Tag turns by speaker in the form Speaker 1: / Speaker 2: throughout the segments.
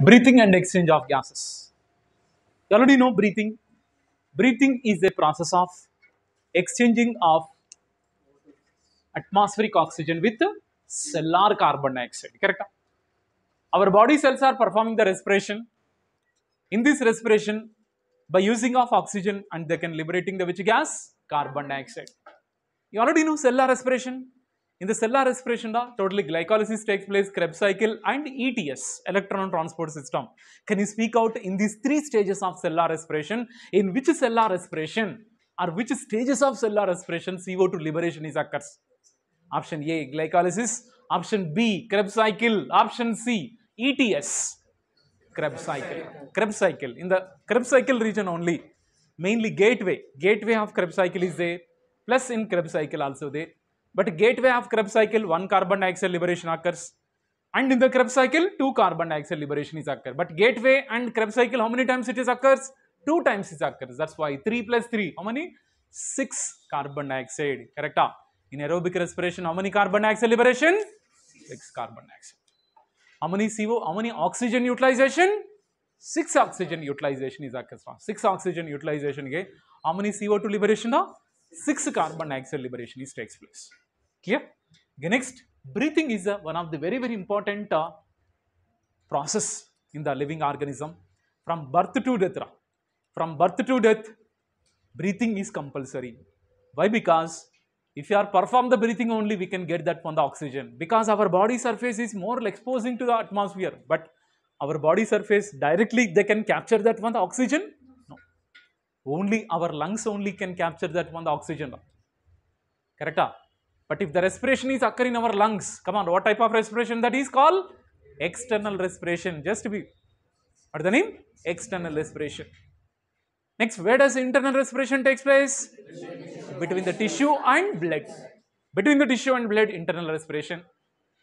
Speaker 1: breathing and exchange of gases. You already know breathing. Breathing is a process of exchanging of atmospheric oxygen with cellular carbon dioxide. Correct? Our body cells are performing the respiration. In this respiration, by using of oxygen and they can liberating the which gas? Carbon dioxide. You already know cellular respiration. In the cellular respiration, the totally glycolysis takes place, Krebs cycle and ETS, electron transport system. Can you speak out in these three stages of cellular respiration? In which cellular respiration or which stages of cellular respiration CO2 liberation is occurs? Option A, glycolysis. Option B, Krebs cycle. Option C, ETS. Krebs cycle. Krebs cycle. In the Krebs cycle region only, mainly gateway. Gateway of Krebs cycle is there. Plus in Krebs cycle also there. But gateway of Krebs cycle, one carbon dioxide liberation occurs. And in the Krebs cycle, two carbon dioxide liberation is occur. But gateway and Krebs cycle, how many times it is occurs? Two times it occurs. That's why 3 plus 3, how many? 6 carbon dioxide. Correct? ah? In aerobic respiration, how many carbon dioxide liberation? 6 carbon dioxide. How many CO? How many oxygen utilization? 6 oxygen utilization is occurs. 6 oxygen utilization okay? how many CO2 liberation? 6 carbon dioxide liberation is takes place. Clear? Okay, next, breathing is uh, one of the very very important uh, process in the living organism from birth to death. From birth to death, breathing is compulsory. Why? Because if you are perform the breathing only, we can get that from the oxygen. Because our body surface is more exposing to the atmosphere, but our body surface directly they can capture that one the oxygen. Only our lungs only can capture that one the oxygen. Correct? ah? But if the respiration is occurring in our lungs, come on, what type of respiration that is called? External respiration. Just be, what is the name? External respiration. Next, where does internal respiration takes place? Between the tissue and blood. Between the tissue and blood, internal respiration.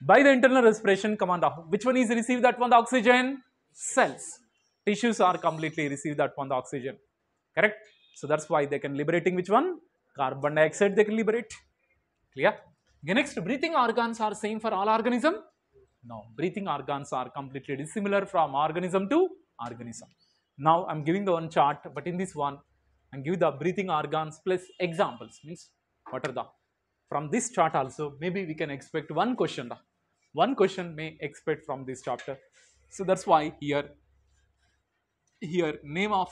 Speaker 1: By the internal respiration, come on, which one is received that one the oxygen? Cells. Tissues are completely receive that one the oxygen. Correct? So that's why they can liberating which one? Carbon dioxide they can liberate. Clear? Okay, next, breathing organs are same for all organism? No, breathing organs are completely dissimilar from organism to organism. Now I'm giving the one chart, but in this one, I'm giving the breathing organs plus examples. Means what are the? From this chart also, maybe we can expect one question. da. One question may expect from this chapter. So that's why here, here name of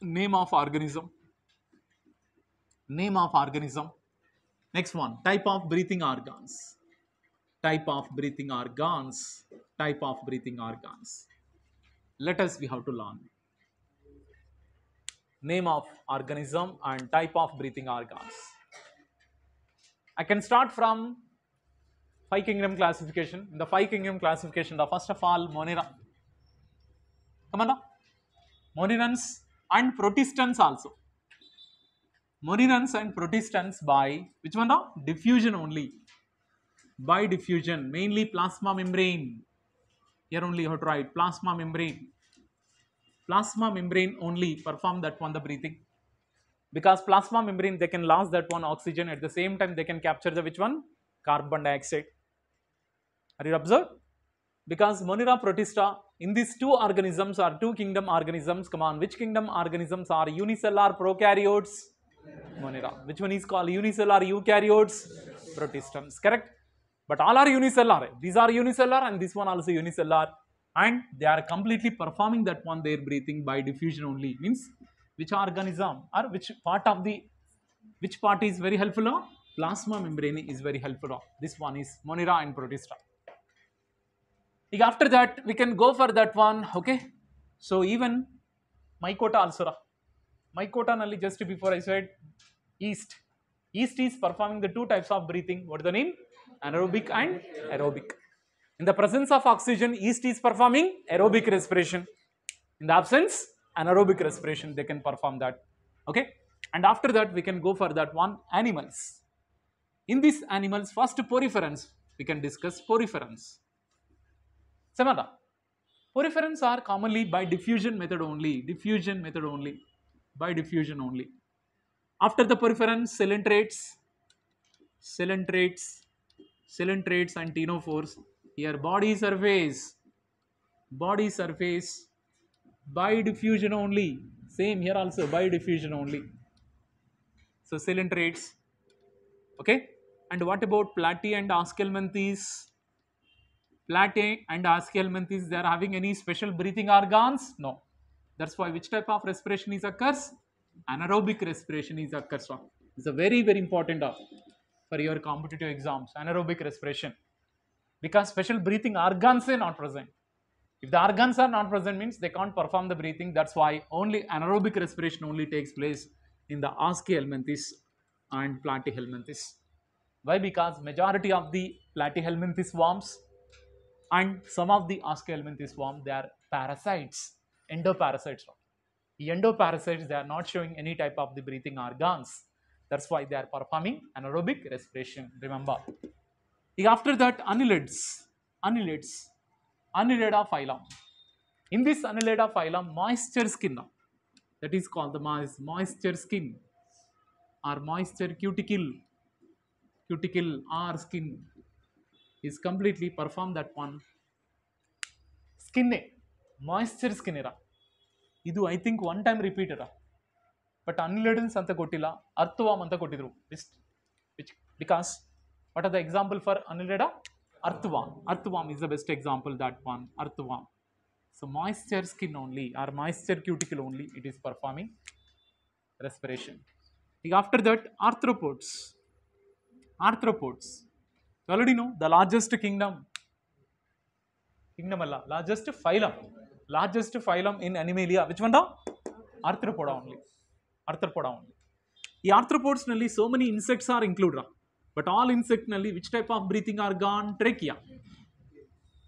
Speaker 1: name of organism, name of organism. Next one, type of breathing organs. Type of breathing organs. Type of breathing organs. Let us we have to learn. Name of organism and type of breathing organs. I can start from five kingdom classification. In the five kingdom classification the first of all monera come on now. monerans and Protistans also monerans and Protistans by which one now diffusion only by diffusion, mainly plasma membrane. Here only you have to write plasma membrane. Plasma membrane only perform that one the breathing. Because plasma membrane they can last that one oxygen at the same time they can capture the which one? Carbon dioxide. Are you observed? Because Monera protista in these two organisms are two kingdom organisms. Come on, which kingdom organisms are unicellular prokaryotes? Monera. Which one is called unicellular eukaryotes? Protistans. Correct? But all are unicellular. These are unicellular and this one also unicellular. And they are completely performing that one their breathing by diffusion only. Means which organism or which part of the which part is very helpful? Plasma membrane is very helpful. This one is Monera and Protista. ಈಗ after that we can go for that one okay so also ಮೈಕೋಟ mycota only just before i said yeast yeast is performing the two types of breathing what is the name anaerobic and aerobic. In the presence of oxygen, yeast is performing aerobic respiration. In the absence, anaerobic respiration, they can perform that. Okay. And after that, we can go for that one, animals. In these animals, first poriferans, we can discuss poriferans. Samantha, poriferans are commonly by diffusion method only, diffusion method only, by diffusion only. After the poriferans, coelenterates, coelenterates, coelenterates and ctenophores, here body surface, body surface by diffusion only. Same here also by diffusion only. So coelenterates. Okay. And what about platy and Aschelminthes? Platy and Aschelminthes, they are having any special breathing organs? No. That's why which type of respiration is occurs? Anaerobic respiration is occurs. It's a very very important for your competitive exams. Anaerobic respiration because special breathing organs are not present. If the organs are not present means they can't perform the breathing. That's why only anaerobic respiration only takes place in the Aschelminthes and Platyhelminthes. Why? Because majority of the Platyhelminthes worms and some of the Aschelminthes worm they are parasites, endoparasites. The endoparasites they are not showing any type of the breathing organs. That's why they are performing anaerobic respiration. Remember. After that, annelids, annelids, annelida phylum. In this annelida phylum, moisture skin, that is called the mois- moisture skin or moisture cuticle, cuticle or skin is completely perform that one. ಸ್ಕಿನ್ನೇ moisture skin ಇರ ಇದು I think one time repeat ಇರ but ಅನ್ಲಿಡನ್ಸ್ ಅಂತ ಕೊಟ್ಟಿಲ್ಲ ಅರ್ಥವಾಮ್ ಅಂತ ಕೊಟ್ಟಿದ್ರು which which because what are the example for annelida earthworm earthworm is the best example that one earthworm so moisture skin only or moisture cuticle only it is performing respiration ಈಗ after that ಆರ್ಥ್ರೋಪೋಡ್ಸ್ ಆರ್ಥ್ರೋಪೋಡ್ಸ್ already know the largest Kingdom Kingdom ಅಲ್ಲ largest phylum largest phylum in ಅನಿಮೇಲಿಯಾ which one Arthropoda only Arthropoda only ಈ ಆರ್ಥ್ರೋಪೋಡ್ಸ್ ನಲ್ಲಿ so many insects R include but all insect ನಲ್ಲಿ which type of breathing argon trachea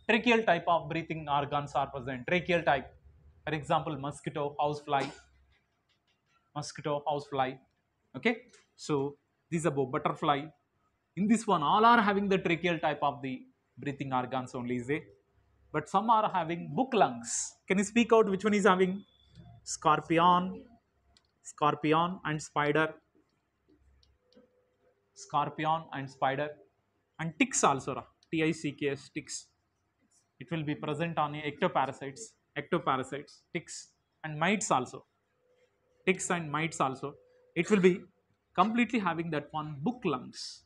Speaker 1: ಟ್ರೆಕಿಯಲ್ type of breathing organs are present ಟ್ರೆಕಿಯಲ್ type for example mosquito house fly mosquito, housefly. Okay, so these are both butterfly. in this one, all are having the tracheal type of the breathing organs only, is it? But some are having book lungs. Can you speak out which one is having? Scorpion, scorpion and spider. Scorpion and spider. And ticks also. T-I-C-K-S, ticks. It will be present on ectoparasites, ectoparasites, ticks and mites also ticks and mites also it will be completely having that one book lungs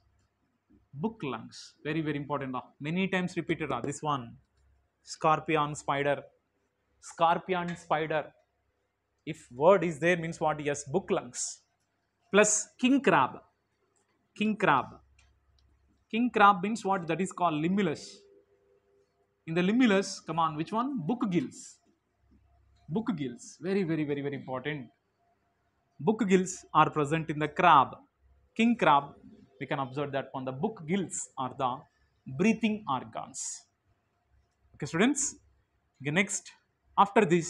Speaker 1: book lungs. Very very important many times repeated this one scorpion spider. Scorpion spider. If word is there means what? Yes book lungs. Plus king crab. King crab. King crab means what? That is called limulus. In the limulus come on which one? Book gills. Book gills. Very very very very important. Book gills are present in the crab. King crab, we can observe that one. The book gills are the breathing organs. Okay, students. Okay, next, after this,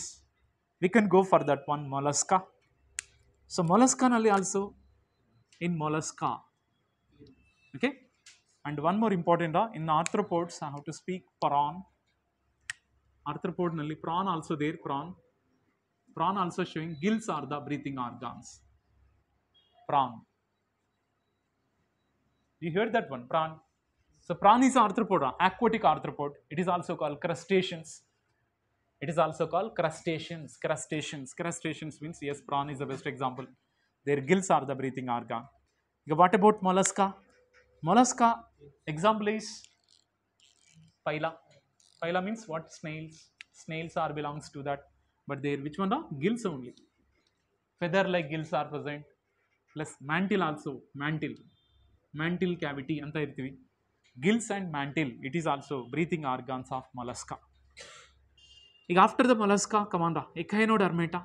Speaker 1: we can go for that one mollusca. So, mollusca nalli also in mollusca. Okay, and one more important uh, in arthropods, I have to speak prawn. Arthropod nalli prawn also there, prawn prawn also showing gills are the breathing organs prawn you heard that one prawn so prawn is arthropod aquatic arthropod. It is also called crustaceans. It is also called crustaceans crustaceans. Crustaceans means yes prawn is the best example. Their gills are the breathing organ. What about mollusca? Mollusca example is Pila. Pila means what? Snails. Snails are belongs to that. But there which one are gills only. Feather like gills are present. Plus mantle also mantle mantle cavity ಅಂತ ಇರ್ತೀವಿ gills and mantle it is also breathing organs of mollusca ಈಗ after the mollusca come on echinodermata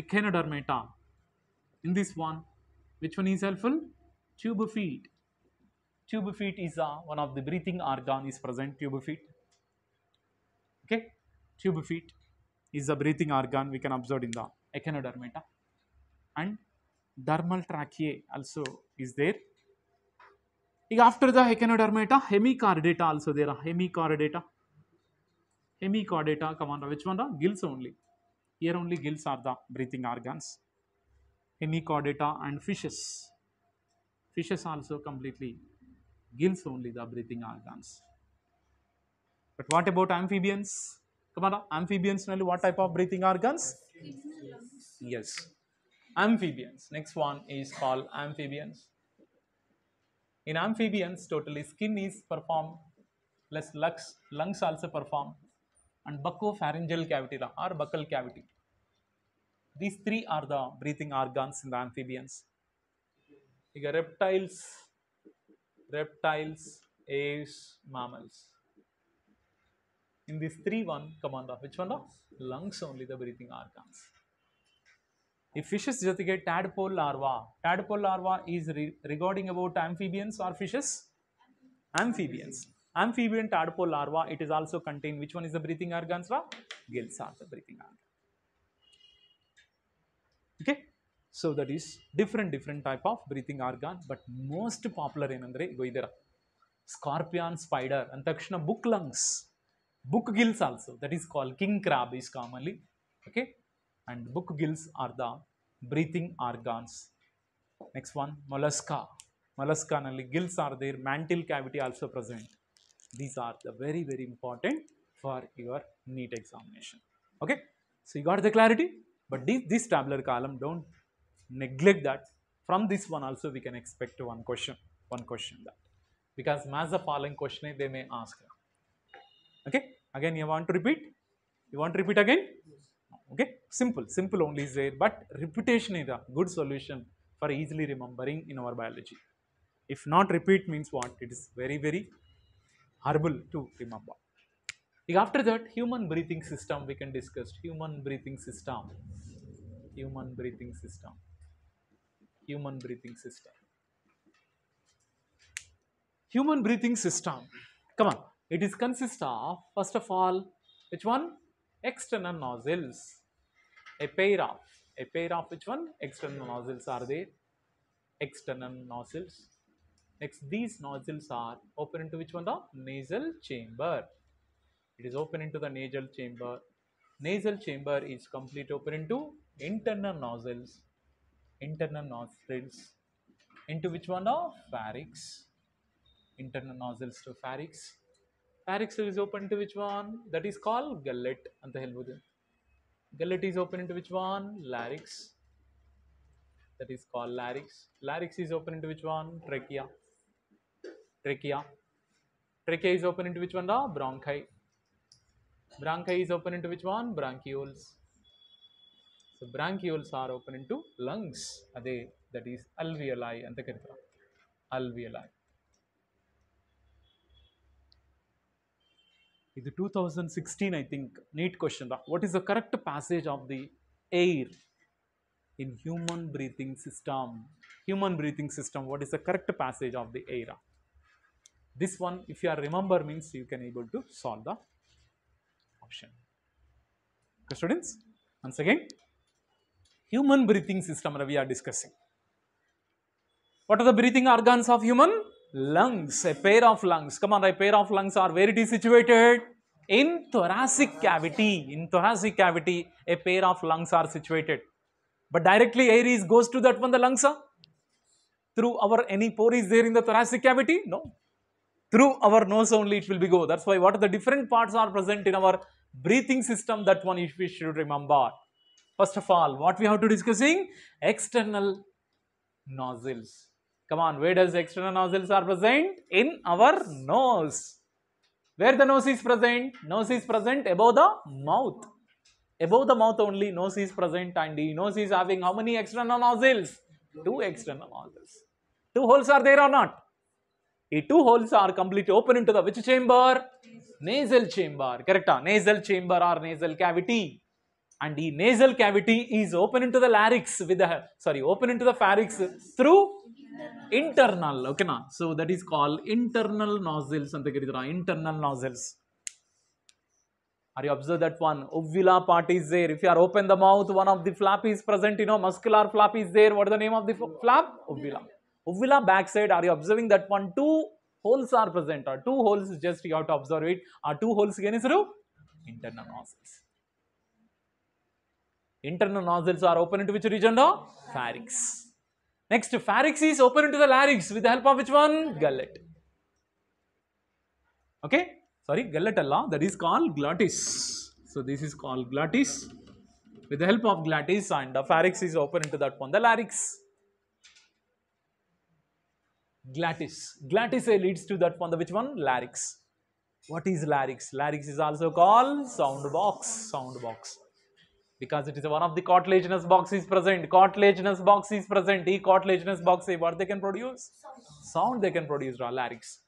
Speaker 1: echinodermata in this one which one is helpful tube feet tube feet is uh, one of the breathing organ is present tube feet okay tube feet is a breathing organ we can observe in the echinodermata and dermal tracheae also is there ಈಗ after the echinodermata hemichordata also there. Are hemichordata hemichordata come on which one gills only. Here only gills are the breathing organs. Hemichordata and fishes. Fishes also completely. Gills only the breathing organs. But what about amphibians? Come on, amphibians, what type of breathing organs? Yes, amphibians. Next one is called amphibians. In amphibians, totally skin is performed, plus lungs, lungs also perform, and buccopharyngeal cavity or buccal cavity. These three are the breathing organs in the amphibians. ಈಗ reptiles, reptiles, aves, mammals. In these three one, come on, the which one? The lungs only the breathing organs. ಈ fishes ಜೊತೆಗೆ tadpole larva tadpole larva is regarding about amphibians are fishes amphibians amphibian tadpole larva it is also contain which one is the breathing organs ra gills are the breathing organ okay so that is different different type of breathing organ but most popular ಏನಂದ್ರೆ ಇಗೋ ಇದರ ಸ್ಕಾರ್ಪಿಯಾನ್ spider ಅಂದ ತಕ್ಷಣ book lungs book gills also that is called king crab is commonly okay and book gills are the breathing organs. Next one mollusca. Mollusca nalli gills are there. Mantle cavity also present. These are the very very important for your NEET examination. Okay? So you got the clarity? But this, this tabular column don't neglect that. From this one also we can expect one question one question that. Because mass the following question they may ask. Okay? Again you want to repeat? You want to repeat again okay? Simple. Simple only is there but repetition is a good solution for easily remembering in our biology. If not repeat means what? It is very very horrible to remember. After that human breathing system we can discuss human breathing system. Human breathing system. Human breathing system. Human breathing system. Come on. It is consist of first of all which one external nostrils a pair of a pair of which one external nostrils are there external nostrils next these nostrils are open into which one the nasal chamber it is open into the nasal chamber nasal chamber is complete open into internal nostrils internal nostrils into which one the pharynx internal nostrils to pharynx pharynx is open to which one that is called gullet ಅಂತ ಹೇಳ್ಬೋದು Gullet is open into which one? Larynx. That is called larynx. Larynx is open into which one? Trachea. Trachea. Trachea is open into which one? The bronchi. Bronchi is open into which one? Bronchioles. So bronchioles are open into lungs. Ade, that is alveoli. Alveoli. ಇದು two thousand sixteen I think NEET question what is the correct passage of the air in human breathing system human breathing system what is the correct passage of the air this one if you are remember means you can able to solve the option okay students once again human breathing system we are discussing what are the breathing organs of human Lungs a pair of lungs. Come on a pair of lungs are where it is situated? In thoracic cavity. In thoracic cavity a pair of lungs are situated. But directly air is goes to that one the lungs are through our any pore is there in the thoracic cavity? No. Through our nose only it will be go. That's why what are the different parts are present in our breathing system that one if we should remember. First of all what we have to discussing? External nostrils come on where does external nostrils are present? In our nose. Where the nose is present? Nose is present above the mouth. Above the mouth only nose is present and the nose is having how many external nostrils two external nostrils two holes are there or not? ఈ two holes are completely open into the which chamber? Nasal chamber. Correct ah? nasal chamber or nasal cavity. And the nasal cavity is open into the larynx with the sorry open into the pharynx through internal okay na so that is called internal nostrils ಅಂತ ಕರೀತಾರೆ internal nostrils are you observe that one uvula part is there if you are open the mouth one of the flap is present you know muscular flap is there what is the name of the flap uvula uvula backside are you observing that one two holes are present or two holes just you have to observe it are two holes again is internal nostrils internal nostrils are open into which region now pharynx next pharynx is open into the larynx with the help of which one gullet okay sorry gullet allah that is called glottis So this is called glottis. With the help of glottis and the pharynx is open into that one, the larynx. Glottis. Glottis uh, leads to that one, the which one? Larynx. What is larynx? Larynx is also called sound box. Sound box. Because it is one of the cartilaginous box is present. Cartilaginous box is present. E cartilaginous box, eh, what they can produce? Sound they can produce, larynx.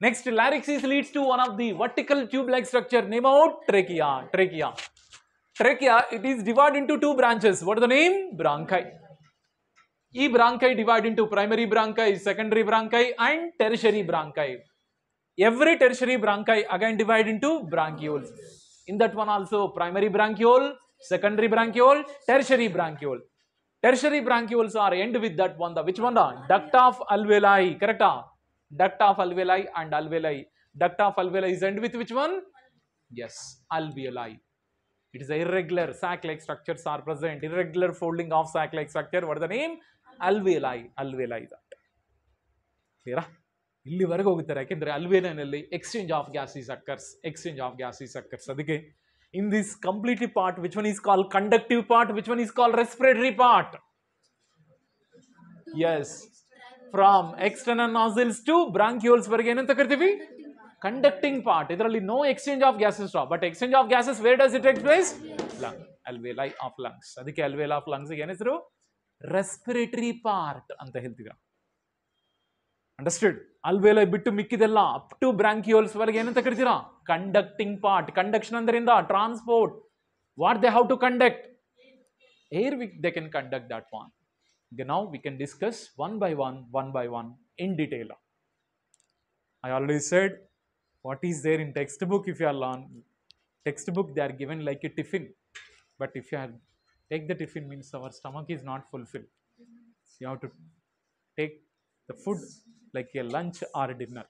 Speaker 1: Next, larynx leads to one of the vertical tube-like structure. Name out trachea. Trachea. Trachea, it is divided into two branches. What is the name? Bronchi. E bronchi divide into primary bronchi, secondary bronchi and tertiary bronchi. Every tertiary bronchi again divide into bronchioles. In that one also primary bronchiole, secondary bronchiole, tertiary bronchiole. Tertiary bronchioles are end with that one. The which one? The duct of alveoli. Correct? ah? Duct of alveoli and alveoli. Duct of alveoli is end with which one? Yes, alveoli. It is a irregular sac-like structures are present. Irregular folding of sac-like structure. What is the name? Alveoli. Alveoli. That. ಕ್ಲಿಯರಾ ಇಲ್ಲಿವರೆಗೆ ಹೋಗುತ್ತಾರೆ ಯಾಕೆಂದ್ರೆ ಅಲ್ವೇನಲ್ಲಿ exchange of gases occurs exchange of gases occurs ಅದಕ್ಕೆ in this completely part which one is call conductive part which one is call respiratory part S from external ನಾಸಿಲ್ಸ್ to bronchioles ವರೆಗೆ ಏನಂತ ಕರಿತೀವಿ conducting part ಇದರಲ್ಲಿ no exchange of gases but exchange of gases where does it take place lung ಅಲ್ವೇಲೈ of lungs ಅದಕ್ಕೆ ಅಲ್ವೇಲ್ of lungs ಏನ್ ಹೆಸರು respiratory part ಅಂತ ಹೇಳ್ತೀರಾ understood ಅಲ್ವೇಲೈ ಬಿಟ್ಟು ಮಿಕ್ಕಿದೆಲ್ಲ ಅಪ್ ಟು ಬ್ರಾಂಕ್ಯೂಲ್ಸ್ ವರೆಗೆ ಏನಂತ ಕರಿತೀರಾ ಕಂಡಕ್ಟಿಂಗ್ ಪಾರ್ಟ್ ಕಂಡಕ್ಷನ್ ಅಂದ್ರಿಂದ transport what they how to conduct air we they can conduct that one Okay, now we can discuss one by one, one by one in detail. I already said what is there in textbook if you are learn textbook they are given like a tiffin but if you have take the tiffin means our stomach is not fulfilled you have to take the food like a lunch or a dinner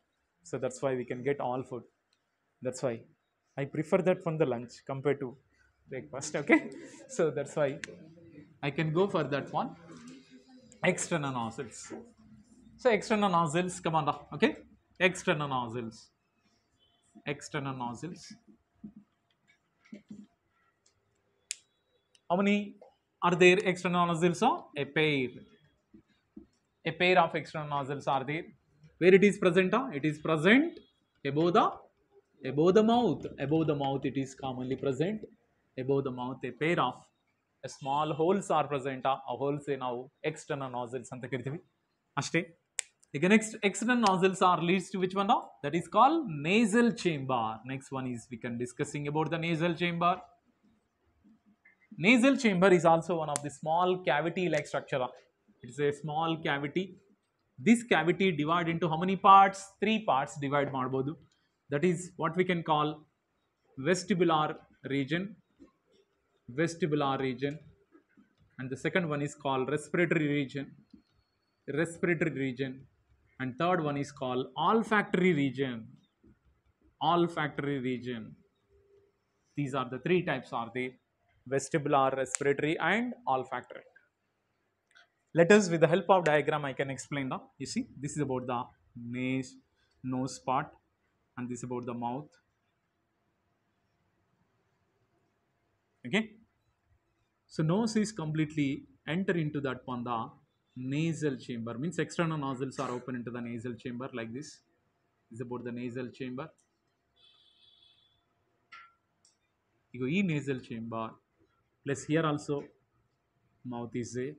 Speaker 1: so that's why we can get all food that's why i prefer that from the lunch compared to breakfast okay so that's why i can go for that one external nozzles. So external nozzles, come on, okay? External nozzles. External nozzles. How many are there external nozzles? Oh, a pair. A pair of external nostrils are there. Where it is present? ah? It is present above the above the mouth. Above the mouth, it is commonly present. Above the mouth, a pair of a small holes are present. ಆ holes ನಾವು external nostrils ಅಂತ ಕರಿತೀವಿ ಅಷ್ಟೇ ಈಗ next external nostrils are leads to which one now? That is called nasal chamber. Next one is we can discussing about the nasal chamber. Nasal chamber is also one of the small cavity like structure. It is a small cavity. This cavity divided into how many parts? Three parts divide Marbodu. That is what we can call vestibular region, vestibular region and the second one is called respiratory region, respiratory region and third one is called olfactory region, olfactory region. These are the three types are the vestibular, respiratory and olfactory let us with the help of diagram i can explain the you see this is about the nose nose part and this is about the mouth. Okay? So nose is completely enter into that one the nasal chamber. Means external nostrils are open into the nasal chamber like this. Is about the nasal chamber. You go e nasal chamber plus here also mouth is there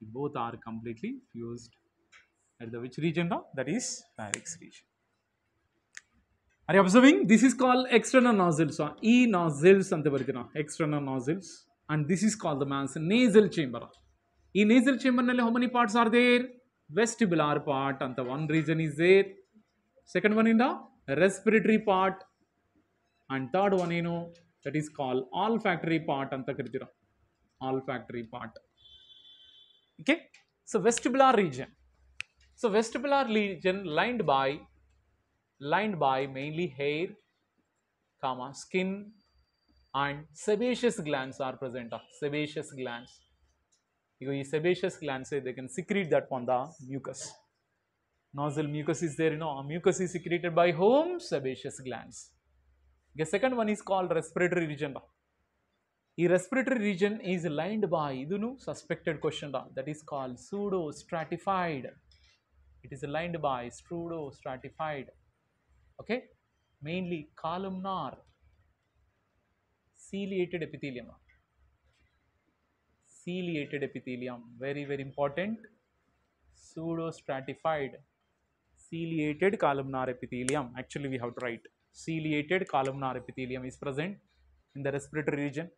Speaker 1: both are completely fused at the which region now that is X region. Are you observing? This is called external nozzles or E nozzles and the external nozzles and this is called the man's nasal chamber. In nasal chamber, ಚೇಂಬರ್ನಲ್ಲಿ many many are there there vestibular part ಅಂತ one region is there. Second one ಇಂದ the respiratory part and one one that is call olfactory part ಅಂತ ಕರಿತೀರ olfactory part Okay, so vestibular region. So vestibular region lined by lined by mainly hair, comma, skin and sebaceous glands are present. ah, Sebaceous glands. Know, sebaceous glands say they can secrete that on the mucus. Nostril mucus is there, you know, mucus is secreted by whom? Sebaceous glands. The second one is called respiratory region. ರಾ. ಈ respiratory region is lined by ಇದನ್ನು suspected question Ra. that is called pseudo stratified. It is lined by pseudo stratified. Okay, mainly columnar ciliated epithelium. Ra. Ciliated epithelium, very very important. Pseudo stratified ciliated columnar epithelium. Actually, we have to write ciliated columnar epithelium is present in the respiratory region.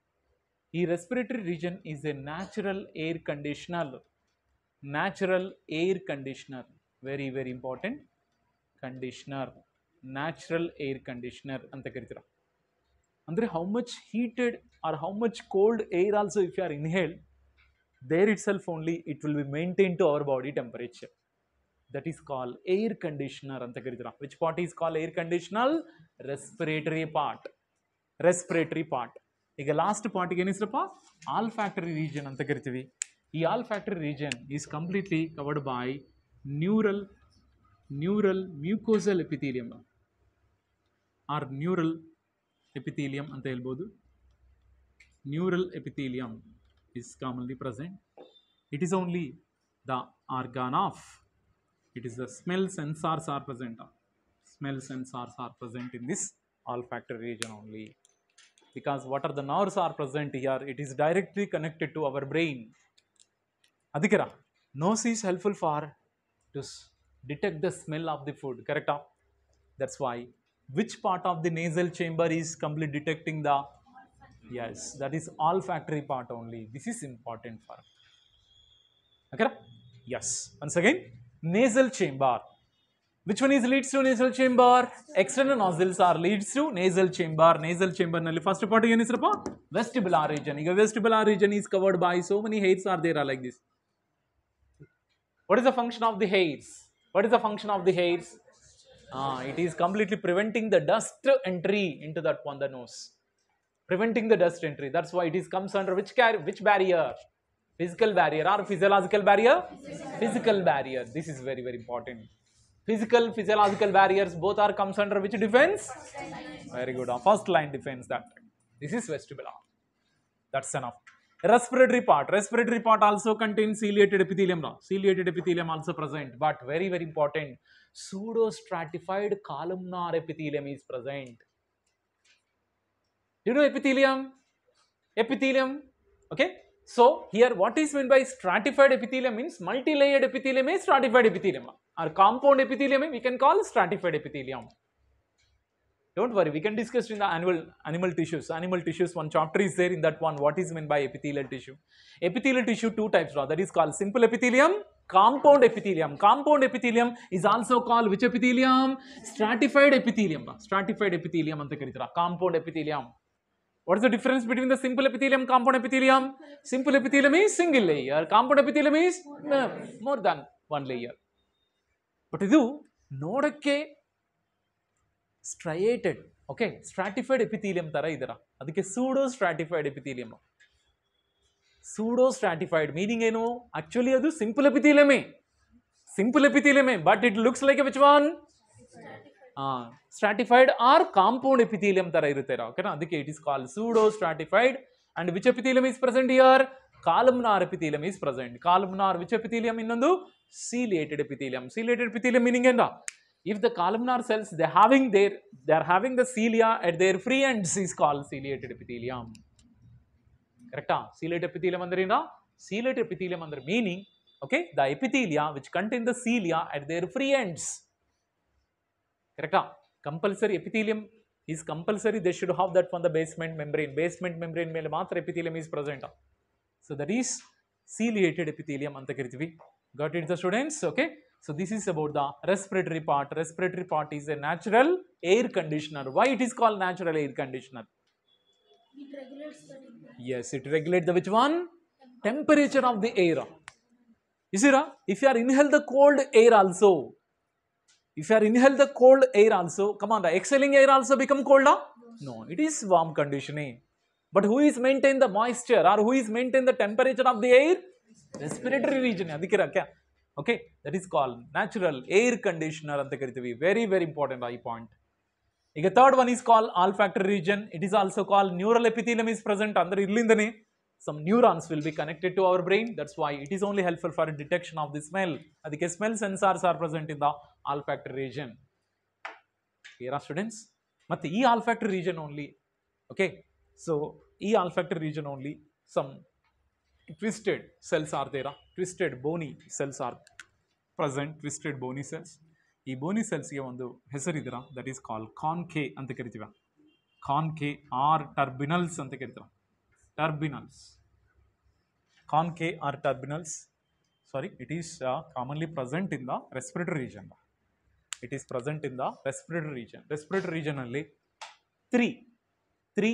Speaker 1: The respiratory region is a natural air conditioner. Natural air conditioner. Very, very important. Conditioner. Natural air conditioner ಅಂತ ಕರಿತೀರ ಅಂದರೆ how much heated or how much cold air also if you R inhale there itself only it will be maintain to our body temperature that is called air conditioner ಅಂತ ಕರೀತೀರ which part is called air conditional respiratory part respiratory part ಈಗ last ಪಾರ್ಟಿಗೆ ಏನಿಸ್ರಪ್ಪ? All factory region ಅಂತ ಕರಿತೀವಿ. ಈ olfactory region is completely covered by neural neural mucosal epithelium or neural epithelium ಅಂತ ಹೇಳ್ಬೋದು. Neural epithelium is commonly present it is only the organ of it is the smell sensors are present smell sensors are present in this olfactory region only because what are the nerves are present here it is directly connected to our brain. Adikira nose is helpful for to detect the smell of the food correct? That's why which part of the nasal chamber is completely detecting the yes that is olfactory part only. This is important for okay? Yes. Once again nasal chamber which one is leads to nasal chamber external nostrils are leads to nasal chamber nasal chamber ನಲ್ಲಿ first part ಏನಿಸ್ರಪ್ಪ vestibular region ಈಗ vestibular region is covered by so many hairs are there are like this what is the function of the hairs what is the function of the hairs ah it is completely preventing the dust entry into that one the nose preventing the dust entry. That's why it is comes under which car- which barrier? Physical barrier or physiological barrier? Physical barrier. This is very very important. Physical, physiological barriers both are comes under which defense? Very good. Our first line defense that. This is vestibular. That's enough. Respiratory part. Respiratory part also contains ciliated epithelium. now. Ciliated epithelium also present, but very very important. Pseudo stratified columnar epithelium is present. You know epithelium? Epithelium. Okay. So here what is meant by stratified epithelium means multi-layered epithelium is stratified epithelium. Or compound epithelium we can call stratified epithelium. Don't worry, we can discuss in the annual animal tissues. Animal tissues, one chapter is there in that one. What is meant by epithelial tissue? Epithelial tissue, two types. Raw. That is called simple epithelium, compound epithelium. Compound epithelium is also called which epithelium? Stratified epithelium. raw. Stratified epithelium ಅಂತ ಕರೀತೀರಾ compound epithelium. What is the difference between the simple epithelium, compound epithelium? Simple epithelium is single layer. Compound epithelium is uh, more than one layer. But ಇದು ನೋಡಕ್ಕೆ ಸ್ಟ್ರಯೇಟೆಡ್ okay stratified epithelium ಥರ ಇದರ ಅದಕ್ಕೆ pseudo stratified epithelium pseudo stratified meaning ಏನು actually ಅದು simple ಎಪಿಥೀಲಿಯಮೇ simple ಎಪಿಥೀಲಿಯಮೇ but it looks like a which one stratified or compound epithelium ತರ ಇರುತ್ತೆ ಓಕೆನಾ ಅದಕ್ಕೆ it is call pseudo stratified and which epithelium is present here columnar epithelium is present columnar which epithelium ಇನ್ನೊಂದು ciliated epithelium ciliated epithelium meaning ಏನ if the columnar cells they having their they are having the cilia at their free ends is called ciliated epithelium ಕರೆಕ್ಟಾ ಸೀಲೇಟ್ epithelium ಅಂದ್ರೆ ಏನ ಸೀಲೇಟ್ epithelium ಅಂದ್ರೆ meaning okay the ಎಪಿಥೀಲಿಯಾ which contain the cilia at there free ends ಕರೆಕ್ಟಾ compulsory epithelium is compulsory they should have that phone the basement membrane basement membrane ಮೇಲೆ ಮಾತ್ರ epithelium is present so that is ciliated epithelium ಅಂತ ಕರಿತೀವಿ Got it the students? Okay. So, this is about the respiratory part. Respiratory part is a natural air conditioner. Why it is called natural air conditioner?
Speaker 2: It regulates the.
Speaker 1: Yes, it regulates the which one? Temperature of the air. You see, if you are inhale the cold air also, if you are inhale the cold air also, come on, the exhaling air also become colder? No, it is warm conditioning. But who is maintain the moisture or who is maintain the temperature of the air? Respiratory region ಅದಕ್ಕಿರ kya okay that is called natural air conditioner anta ಕರಿತೀವಿ very very important ಈ point ಈಗ third one is call olfactory region it is also call neural epithelium is present ಅಂದ್ರೆ ಇಲ್ಲಿಂದನೇ some neurons will be connected to our brain. That's why it is only helpful for detection of the smell. adike smell sensors are present in the olfactory region. Here are students. ಮತ್ತೆ ಈ olfactory region only. Okay. So, e olfactory region only some twisted cells are Dera twisted bony cells are present twisted bony cells ಈ bony ಸೆಲ್ಸ್ಗೆ ಒಂದು ಹೆಸರಿದ್ದೀರಾ that is call conchae ಅಂತ ಕರಿತೀವ conchae are turbinals ಅಂತ ಕರಿತೀರ turbinals conchae or turbinals sorry it is commonly present in the respiratory region it is present in the respiratory region respiratory ರೀಜನಲ್ಲಿ three three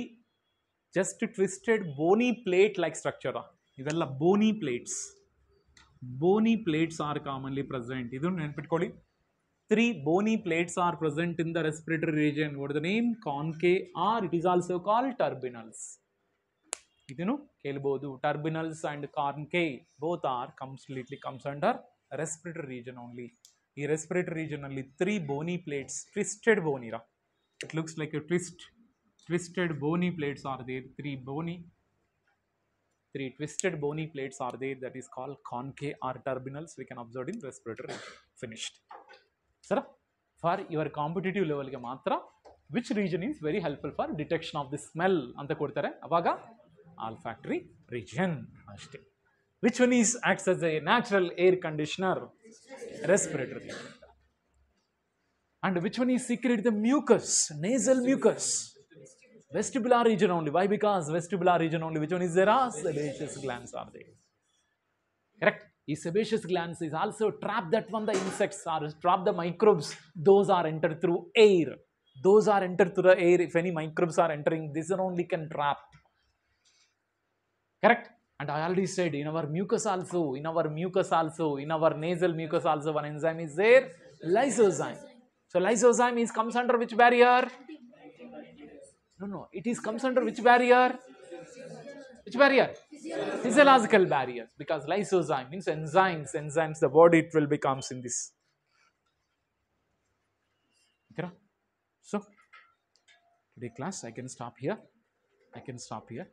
Speaker 1: just twisted bony plate like structure ಇವೆಲ್ಲ bony plates. Bony plates are commonly present ಇದು ನೆನ್ಪಿಟ್ಕೊಳ್ಳಿ. Three bony plates are present in the respiratory region what the name conchae are it is also call turbinals ಇದನ್ನು ಕೇಳ್ಬೋದು. Turbinals and conchae both are completely comes under respiratory region only ಈ respiratory ರೀಜನಲ್ಲಿ three bony plates twisted ಬೋನಿರಾ? It looks like a twist twisted bony plates are there three bony three twisted bony plates are there that is called concave or terminals we can observe in respiratory finished sir for your competitive level ಗೆ ಮಾತ್ರ which region is very helpful for detection of the smell ಅಂತ ಕೊಡ್ತಾರೆ ಅವಾಗ olfactory region ಅಷ್ಟೇ which one is acts as a natural air conditioner respiratory and which one is secret the mucus nasal mucus vestibular region only. Why? Because vestibular region only. Which one is there? Ah, are sebaceous glands are there. Correct. These sebaceous glands is also trap that one the insects are trap the microbes. Those are entered through air. Those are entered through the air. If any microbes are entering, this one only can trap. Correct. And I already said in our mucus also, in our mucus also, in our nasal mucus also, one enzyme is there, lysozyme. So lysozyme is comes under which barrier? No, no. It is comes under which barrier? Which barrier? Physiological barriers. Because lysozyme means enzymes. Enzymes, the body it will becomes in this. Okay? So, today class I can stop here. I can stop here.